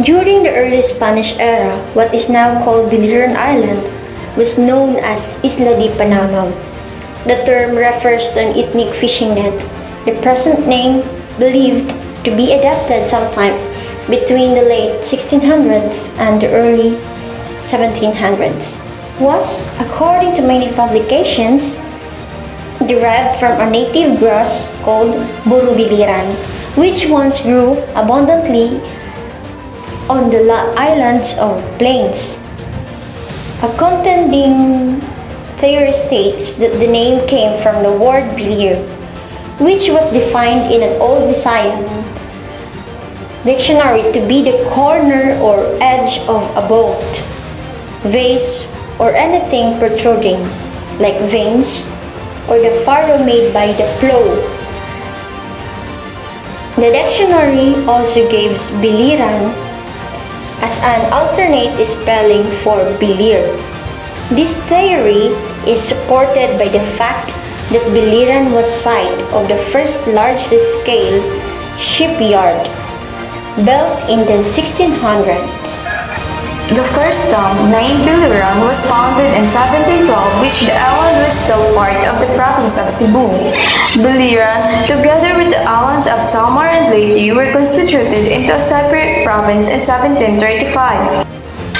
During the early Spanish era, what is now called Biliran Island was known as Isla de Panamao. The term refers to an ethnic fishing net. The present name, believed to be adapted sometime between the late 1600s and the early 1700s, was, according to many publications, derived from a native grass called borobiliran, which once grew abundantly on the islands or plains. A contending theory states that the name came from the word bilir, which was defined in an old Visayan dictionary to be the corner or edge of a boat, vase, or anything protruding, like veins, or the furrow made by the plow. The dictionary also gives biliran as an alternate spelling for bilir. This theory is supported by the fact that Biliran was site of the first large-scale shipyard built in the 1600s. The first town, named Biliran, was founded in 1712 which the island was still part of the province of Cebu. Biliran, together with the islands of Samar and Leyte, were constituted into a separate province in 1735.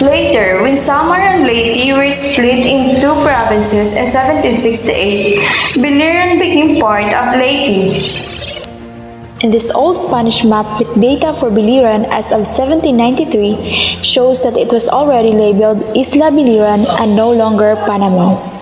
Later, when Samar and Leyte were split in two provinces in 1768, Biliran became part of Leyte. And this old Spanish map with data for Biliran as of 1793 shows that it was already labeled Isla Biliran and no longer Panamao.